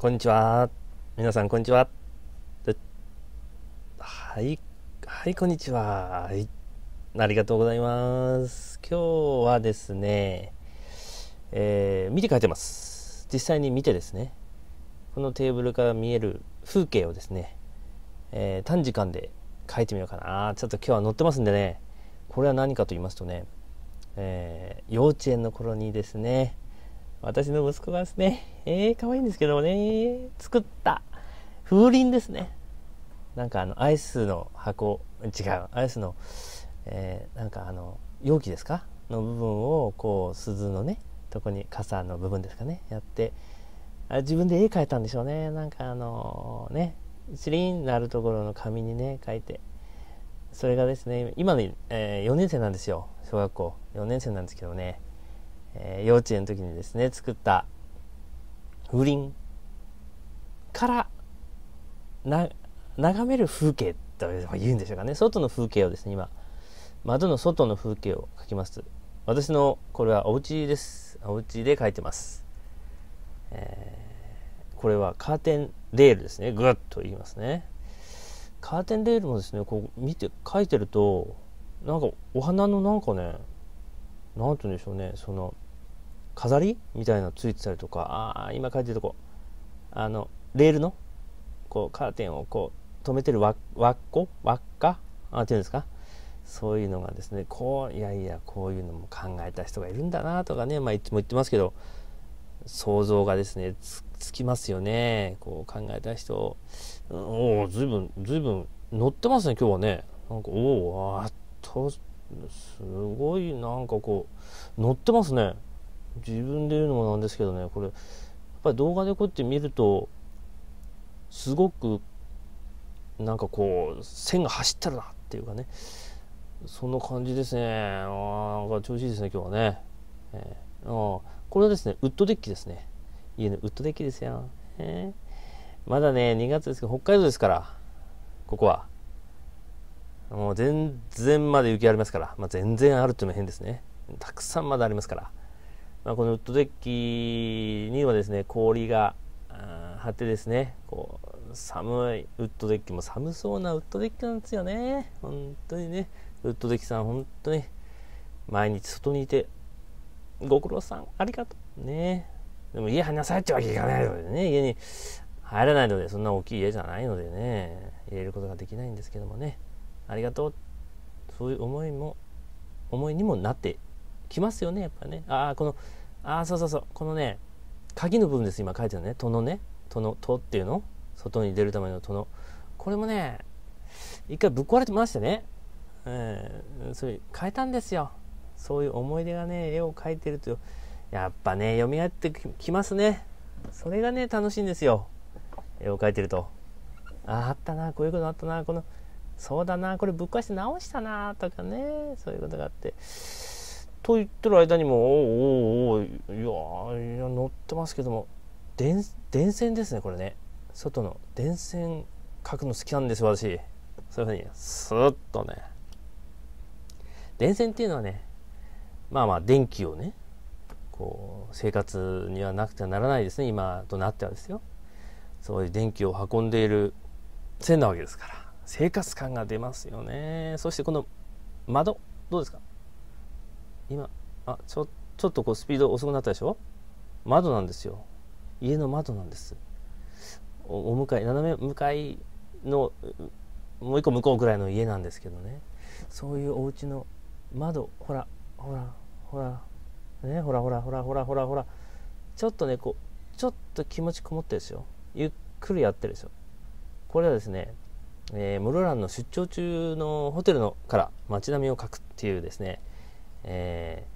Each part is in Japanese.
こんにちは。皆さん、こんにちは。はい。はい、こんにちは。はい。ありがとうございます。今日はですね、えー、見て書いてます。実際に見てですね、このテーブルから見える風景をですね、えー、短時間で書いてみようかな。ちょっと今日は載ってますんでね、これは何かと言いますとね、えー、幼稚園の頃にですね、私の息子がですね、えー、可愛いんですけどね、作った風鈴ですね。なんかあの、アイスの箱、違う、アイスの、えー、なんかあの、容器ですか？の部分を、こう、鈴のね、とこに傘の部分ですかね、やって、あ自分で絵描いたんでしょうね。なんかあのー、ね、チリンなるところの紙にね、書いて、それがですね、今の、えー、4年生なんですよ。小学校4年生なんですけどね。えー、幼稚園の時にですね作った風鈴からな眺める風景と言うんでしょうかね。外の風景をですね今窓の外の風景を描きます。私のこれはお家です。お家で描いてます、えー、これはカーテンレールですね。ぐっと言いますね。カーテンレールもですねこう見て描いてるとなんかお花のなんかね何て言うんでしょうねその飾り？みたいなのついてたりとかああ今書いてるとこ。あのレールの？こうカーテンをこう止めてる輪っこ？輪っか？あっていうんですか？そういうのがですねこういやいやこういうのも考えた人がいるんだなとかねまあいつも言ってますけど想像がですねつきますよね。こう考えた人。うんおおずいぶんずいぶん乗ってますね今日はね。なんかおおあっとすごいなんかこう乗ってますね。自分で言うのもなんですけどね。これやっぱり動画でこうやって見るとすごくなんかこう線が走ってるなっていうかね。そんな感じですね。あなんか調子いいですね今日はね、えー、あこれはですねウッドデッキですね。家のウッドデッキですよ、えー、まだね2月ですけど北海道ですからここは。もう全然まで雪ありますから、まあ、全然あるっていうのも変ですね。たくさんまだありますから。まあ、このウッドデッキにはですね氷が張ってですねこう寒いウッドデッキも寒そうなウッドデッキなんですよね。本当にね。ウッドデッキさん本当に毎日外にいてご苦労さんありがとう。ね。でも家入りなさいってわけいかないのでね。家に入らないのでそんな大きい家じゃないのでね。入れることができないんですけどもね。ありがとう。そういう思いも思いにもなってきますよねやっぱね。ああこのああそうそうそう。このね鍵の部分です今書いてるね。戸のね。戸の戸っていうの？外に出るための戸の。これもね一回ぶっ壊れてましてね、えー、それ変えたんですよ。そういう思い出がね絵を描いてるとやっぱね蘇ってきますね。それがね楽しいんですよ。絵を描いてると。ああったな。こういうことあったな。このそうだなこれぶっ壊して直したなとかねそういうことがあって。と言ってる間にもおおおいやいや乗ってますけども電電線ですねこれね。外の電線書くの好きなんです私。そういうふうにスーッとね。電線っていうのはねまあまあ電気をねこう生活にはなくてはならないですね今となってはですよ。そういう電気を運んでいる線なわけですから。生活感が出ますよね。そしてこの窓どうですか？今あちょちょっとこうスピード遅くなったでしょ？窓なんですよ。家の窓なんです。お向かい斜め向かいのもう一個向こうぐらいの家なんですけどね。そういうお家の窓ほらほらほらねほらほらほらほらほらほら。ちょっとねこうちょっと気持ちこもってるですよゆっくりやってるですよこれはですね、えー、室蘭の出張中のホテルのから街並みを描くっていうですねえ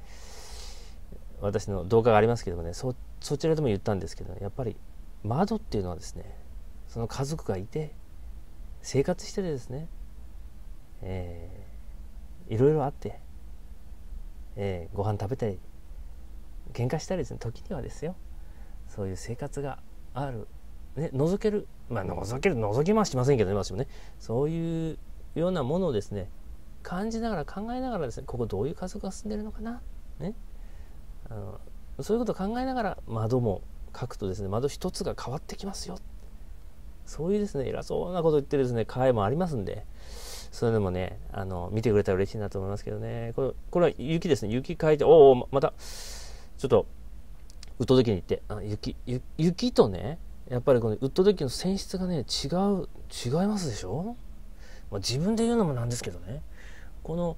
ー、私の動画がありますけどもねそそちらでも言ったんですけどやっぱり窓っていうのはですねその家族がいて生活しててですね、えー、いろいろあって、えー、ご飯食べたり喧嘩したりですね時にはですよ。そういう生活がある、ね、覗けるまあ覗ける覗きはしませんけどね私もね。そういうようなものをですね感じながら考えながらですねここどういう家族が住んでるのかな、ね、あのそういうことを考えながら窓も描くとですね窓一つが変わってきますよ。そういうですね偉そうなこと言ってるですね会もありますんでそれでもねあの見てくれたら嬉しいなと思いますけどね。これこれは雪ですね。雪描いておおまたちょっとウッドデッキに行ってあ雪雪とねやっぱりこのウッドデッキの泉質がね違う違いますでしょ、まあ、自分で言うのもなんですけどね。この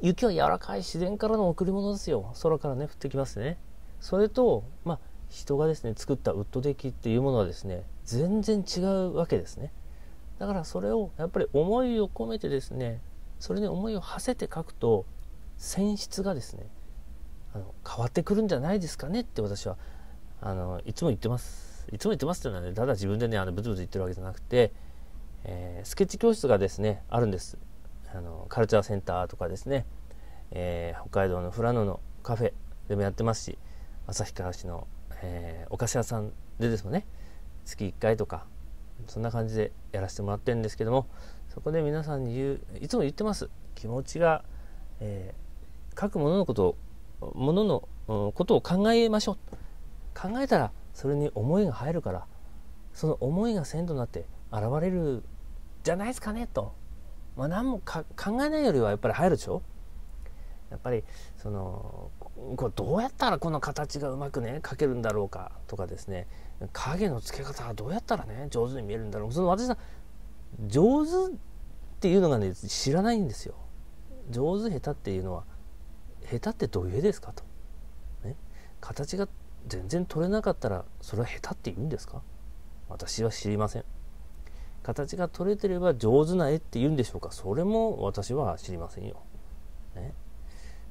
雪は柔らかい自然からの贈り物ですよ。空からね降ってきますね。それとまあ人がですね作ったウッドデッキっていうものはですね全然違うわけですね。だからそれをやっぱり思いを込めてですねそれに思いを馳せて書くと泉質がですねあの変わってくるんじゃないですかねって私はあのいつも言ってます。いつも言ってますっていうのはね。ただ自分でねあのブツブツ言ってるわけじゃなくて、えー、スケッチ教室がですねあるんです。あのカルチャーセンターとかですね、えー、北海道の富良野のカフェでもやってますし旭川市の、えー、お菓子屋さんでですもね。月1回とかそんな感じでやらせてもらってるんですけどもそこで皆さんに言ういつも言ってます。気持ちが、えー、書くもののことをものの、ことを考えましょう。考えたらそれに思いが入るからその思いが線となって現れるじゃないですかねと、まあ、何も考えないよりはやっぱり入るでしょ？やっぱりそのこれどうやったらこの形がうまくね描けるんだろうかとかですね。影の付け方はどうやったらね上手に見えるんだろうその私さ上手っていうのがね知らないんですよ。上手下手っていうのは下手ってどういう絵ですかと、ね、形が全然取れなかったらそれは下手って言うんですか？私は知りません。形が取れてれば上手な絵って言うんでしょうか？それも私は知りませんよ、ね、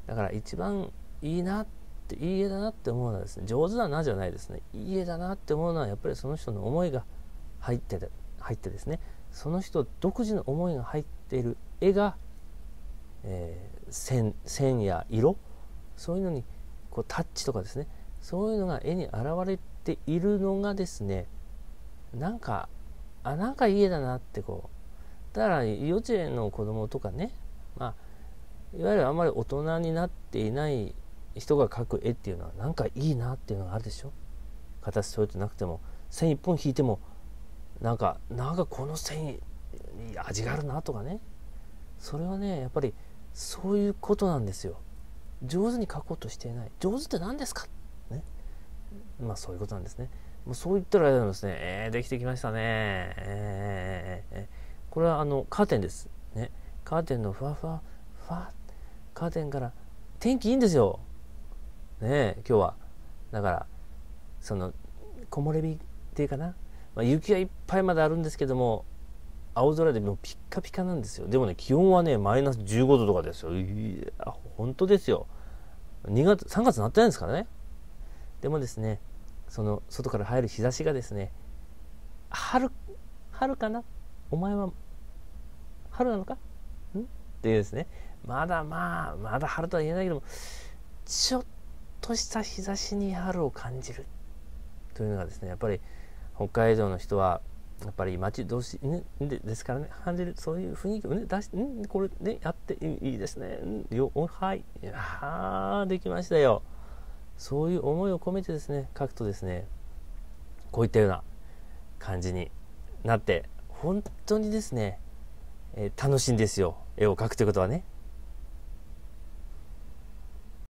だから一番いいなっていい絵だなって思うのはですね上手だなじゃないですね。いい絵だなって思うのはやっぱりその人の思いが入って入ってですね。その人独自の思いが入っている絵が、えー、線線や色？そういうのにこうタッチとかですねそういうのが絵に現れているのがですねなんかあなんかいい絵だなってこうだから幼稚園の子供とかねまあいわゆるあんまり大人になっていない人が描く絵っていうのはなんかいいなっていうのがあるでしょ？形取れてなくても線一本引いてもなんかなんかこの線に味があるなとかね。それはねやっぱりそういうことなんですよ。上手に描こうとしていない。上手って何ですか？まあそういうことなんですね。もうそう言ったらあれなんですね。えー、できてきましたね。えー、えー、これはあのカーテンです。ね。カーテンのふわふわふわ。カーテンから天気いいんですよ。ね今日は。だからその木漏れ日っていうかな、まあ、雪がいっぱいまであるんですけども青空でもうピッカピカなんですよ。でもね気温はねマイナス15度とかですよ。いや本当ですよ。2月3月になってないんですからね。でもですねその外から入る日差しがですね春春かな？お前は春なのか？ん？っていうですね。まだまあまだ春とは言えないけどもちょっとした日差しに春を感じる。というのがですねやっぱり北海道の人はやっぱり町同士、ね、でですからね感じるそういう雰囲気をね出して、ん、これねやっていいですね、ん、よはい。ああできましたよ。そういう思いを込めてですね書くとですねこういったような感じになって本当にですね、えー、楽しいんですよ。絵を描くということはね。